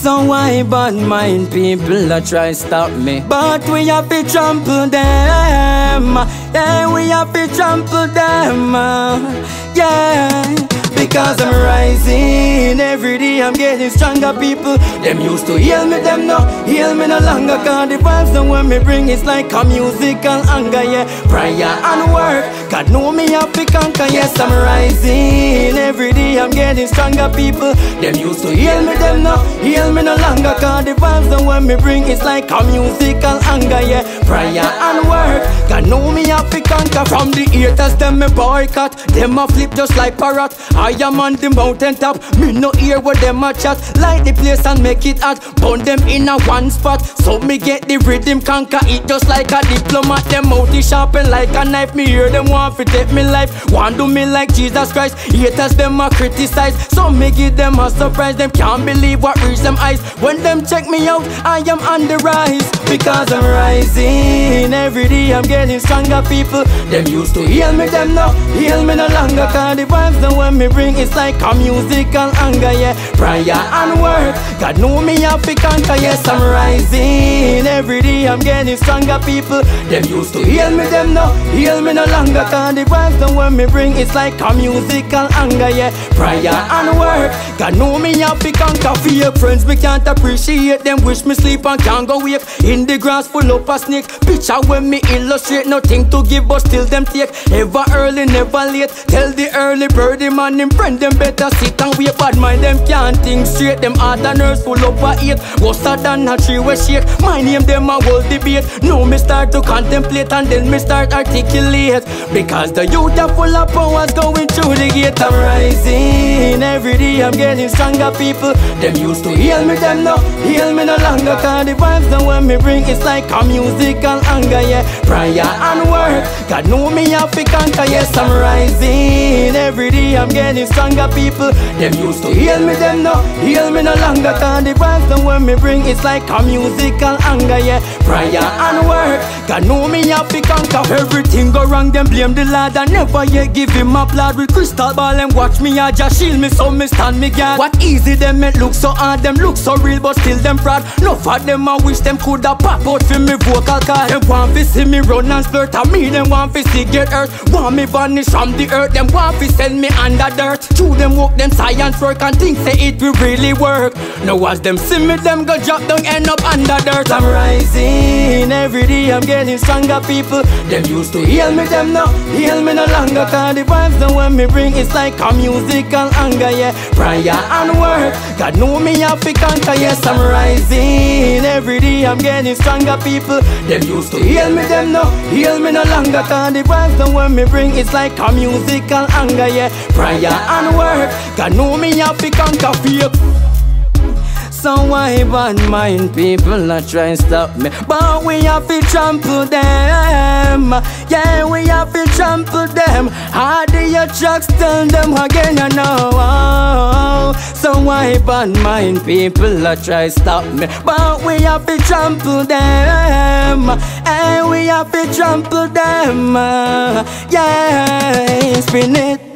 So why bad mind people that try stop me? But we have to trample them. Yeah, we have to trample them. Yeah. Because I'm rising every day, I'm getting stronger. People, them used to heal me, them no heal me no longer. Cause the vibes that when me bring it's like a musical anger, yeah. Prayer and work, God know me have to conquer. Yes, I'm rising every day, I'm getting stronger. People, them used to heal me, them no heal me no longer. Cause the vibes that when me bring it's like a musical anger, yeah. Prayer and work, God know me have to conquer. From the haters, them me boycott, them a flip just like parrot. I am on the mountain top. Me no hear what them a chat. Light the place and make it hot. burn them in a one spot. So me get the rhythm, conquer it just like a diplomat. Them out the sharpen like a knife. Me hear them want to take me life. Want do me like Jesus Christ. Haters them a criticize. So me give them a surprise. Them can't believe what reach them eyes. When them check me out, I am on the rise. Because I'm rising every day. I'm getting stronger. People, them used to heal me, them now heal me no longer. Cause the vibes them when me bring it's like a musical anger, yeah. Prayer and work, God know me have to conquer, yes. I'm rising every day, I'm getting stronger. People, them used to heal me, them now heal me no longer. Cause the vibes them when me bring it's like a musical anger, yeah. Prayer and work, God know me have to conquer. Fear friends, me can't appreciate them. Wish me sleep and can't go wake. In the grass full up a snake. Picture when me illustrate, nothing to give, but still them take. Ever early, never late. Tell the early birdie man him friend them better sit and wait Bad mind them can't think straight Them and nerves full of a hate Worser than a tree we shake My name them a whole debate Now me start to contemplate And then me start articulate. Because the youth are full of powers Going through the gate. I'm rising. Every day I'm getting stronger people. Them used to heal me them now Heal me no longer. Cause the vibes that when me bring It's like a musical anger yeah. Prayer and work. God know me have to conquer Yes I'm rising. Every day I'm getting stronger people. Them used to heal me, them no heal me no longer. Cause the vibes that when me bring it's like a musical anger, yeah. Prayer and work, God know me have to conquer Everything go wrong, them blame the Lord I never yet give him blood. With crystal ball And watch me, I just shield me so me stand me guard. What easy them it look so hard, them look so real but still them proud. No for them I wish them coulda pop out for me vocal card. Them want to see me run and splurt I me them want to see get hurt. Want me vanish from the earth, them want to send me under dirt. Through them work, them science work and think say it will really work. Now as them see me, them go drop down, end up under dirt. I'm rising every day, I'm getting stronger. People, them used to heal me, them now heal me no longer. Cause the vibes that when me bring it's like a musical anger, yeah. Prayer and work, God know me have to conquer. Yes, I'm rising every day, I'm getting stronger. People, them used to heal me, them now heal me no longer. Cause the vibes that when me bring it's like a musical anger, yeah. Prayer and work, God know me have to conquer fear. So why bad mind people not try and stop me. But we have to trample them. Yeah, we have to trample them. How do you just tell them again I know. So why bad mind people not try stop me. But we have to trample them. And we have to trample them. Yeah, Spinit